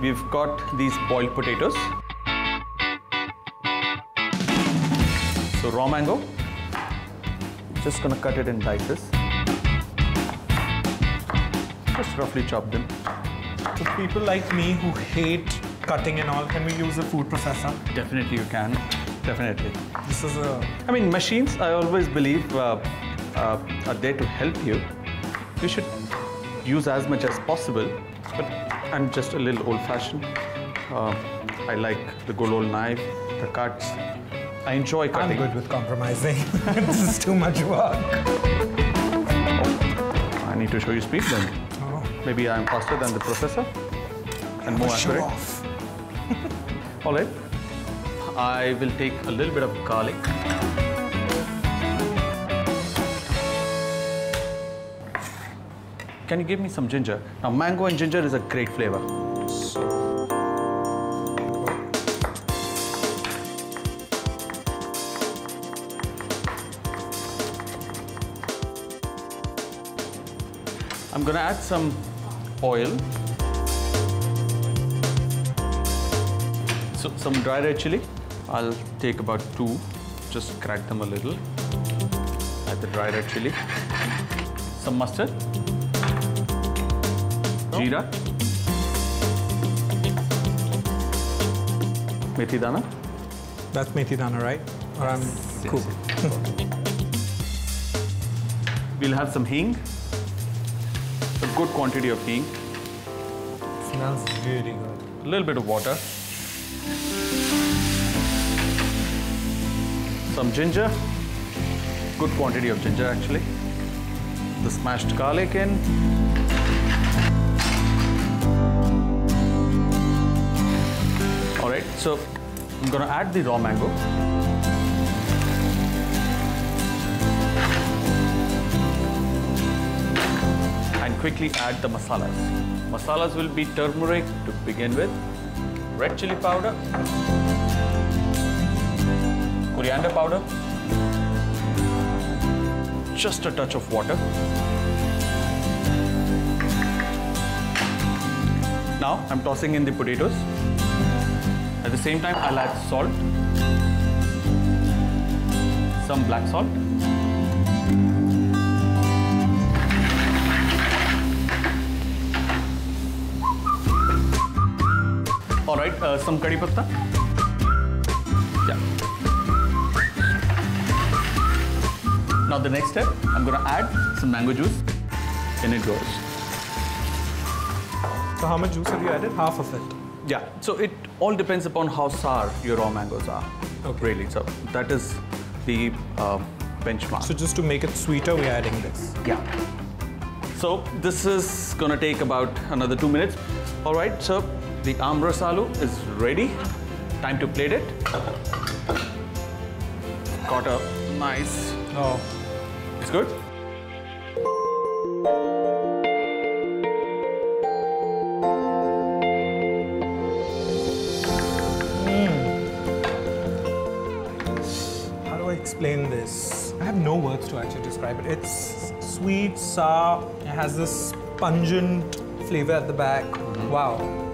we've got these boiled potatoes. So raw mango. Just gonna cut it in dices. Just roughly chop them. So people like me who hate cutting and all, can we use a food processor? Definitely you can. Definitely. This is a I mean, machines, I always believe, uh, uh, are there to help you. You should use as much as possible, but I'm just a little old fashioned. Uh, I like the good old knife, the cuts. I enjoy cutting. I'm good with compromising. this is too much work. I need to show you speed then. Oh, Maybe I'm faster than the processor and more accurate. off. All right. I will take a little bit of garlic. Can you give me some ginger? Now, mango and ginger is a great flavor. I'm gonna add some oil. So some dry red chili. I'll take about two, just crack them a little. Add the dry red chili. Some mustard. Jeera. Methi dana. That's methi dana, right? Or I'm cool. We'll have some hing. A good quantity of hing. Smells really good. A little bit of water. Some ginger. Good quantity of ginger actually. The smashed garlic in. So I'm gonna add the raw mango. And quickly add the masalas. Masalas will be turmeric to begin with, red chili powder, coriander powder, just a touch of water. Now I'm tossing in the potatoes. At the same time, I'll add salt, some black salt, All right, uh, some curry patta. Yeah. Now the next step, I'm gonna add some mango juice. In it goes. So how much juice have you added? Half of it. Yeah. So it all depends upon how sour your raw mangoes are. Okay. Really. So that is the uh, benchmark. So just to make it sweeter, we're adding this. Yeah. So this is gonna take about another two minutes. All right, so the amras aloo is ready. Time to plate it. Got a nice, Oh, it's good. Explain this? I have no words to actually describe it. It's sweet, sour, it has this pungent flavor at the back. Mm-hmm. Wow.